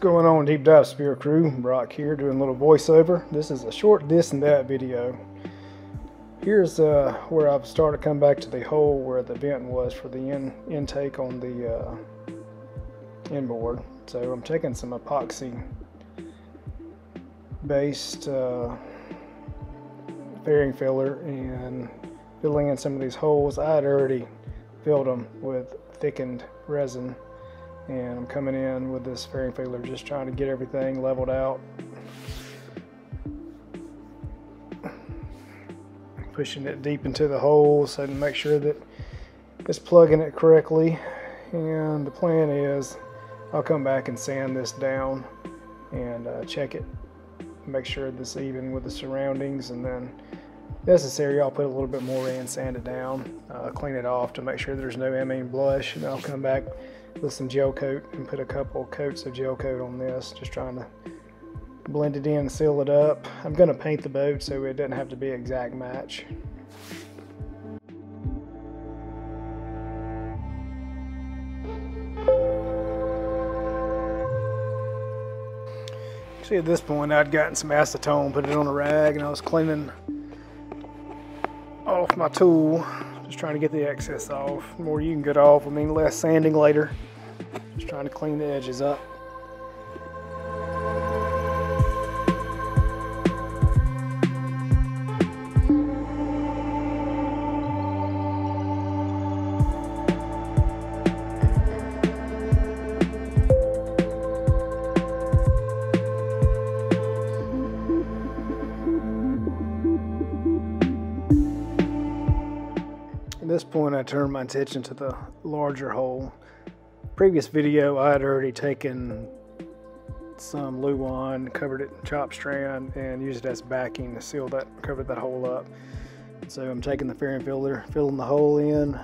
going on Deep Dive Spear Crew? Brock here doing a little voiceover. This is a short this and that video. Here's uh, where I've started to come back to the hole where the vent was for the in intake on the uh, inboard. So I'm taking some epoxy based uh, fairing filler and filling in some of these holes. I had already filled them with thickened resin and I'm coming in with this fairing filler just trying to get everything leveled out. Pushing it deep into the holes so to make sure that it's plugging it correctly. And the plan is I'll come back and sand this down and uh, check it. Make sure this even with the surroundings and then necessary I'll put a little bit more in sand it down uh, clean it off to make sure there's no amine blush and I'll come back with some gel coat and put a couple coats of gel coat on this just trying to blend it in seal it up. I'm gonna paint the boat so it doesn't have to be exact match. See at this point I'd gotten some acetone, put it on a rag and I was cleaning off my tool just trying to get the excess off. The more you can get off, I mean less sanding later. Just trying to clean the edges up. This point I turned my attention to the larger hole. Previous video I had already taken some Luan, covered it in chop strand and used it as backing to seal that, cover that hole up. So I'm taking the fairing filler, filling the hole in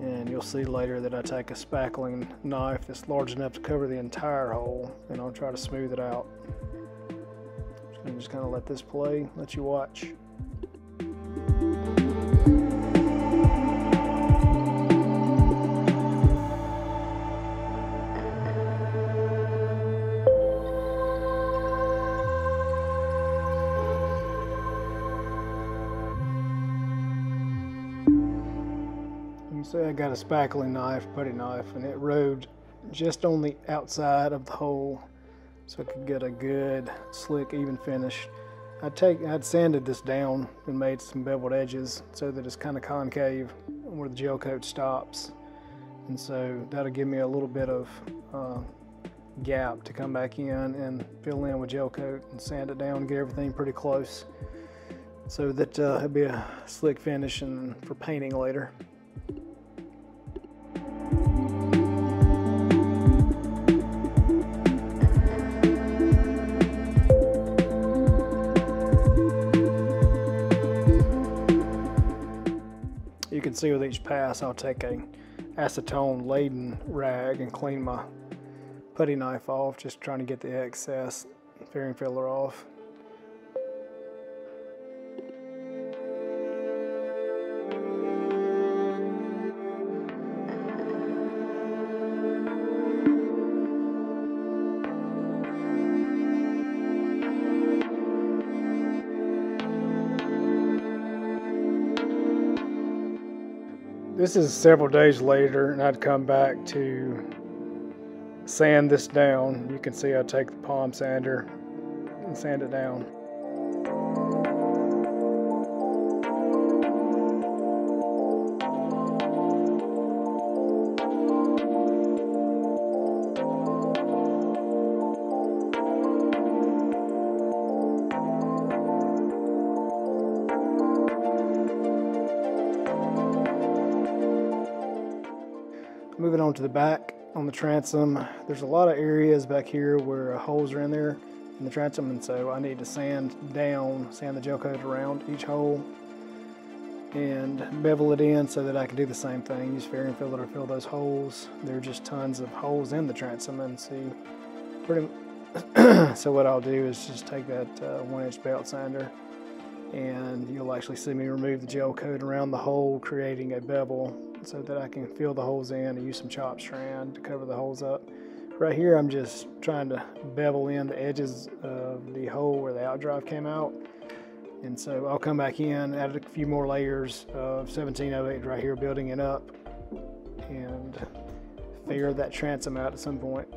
and you'll see later that I take a spackling knife that's large enough to cover the entire hole and I'll try to smooth it out. So just kind of let this play, let you watch. So I got a spackling knife, putty knife, and it rode just on the outside of the hole so I could get a good, slick, even finish. I'd, take, I'd sanded this down and made some beveled edges so that it's kind of concave where the gel coat stops. And so that'll give me a little bit of uh, gap to come back in and fill in with gel coat and sand it down get everything pretty close so that uh, it'll be a slick finish and for painting later. Can see with each pass I'll take a acetone laden rag and clean my putty knife off just trying to get the excess fairing filler off. This is several days later, and I'd come back to sand this down. You can see I take the palm sander and sand it down. Moving on to the back on the transom, there's a lot of areas back here where holes are in there in the transom, and so I need to sand down, sand the gel coat around each hole and bevel it in so that I can do the same thing. Use fairing filler to fill those holes. There are just tons of holes in the transom, and see, pretty. so what I'll do is just take that uh, one-inch belt sander and you'll actually see me remove the gel coat around the hole creating a bevel so that I can fill the holes in and use some chop strand to cover the holes up. Right here, I'm just trying to bevel in the edges of the hole where the outdrive came out. And so I'll come back in, add a few more layers of 1708 right here, building it up and figure that transom out at some point.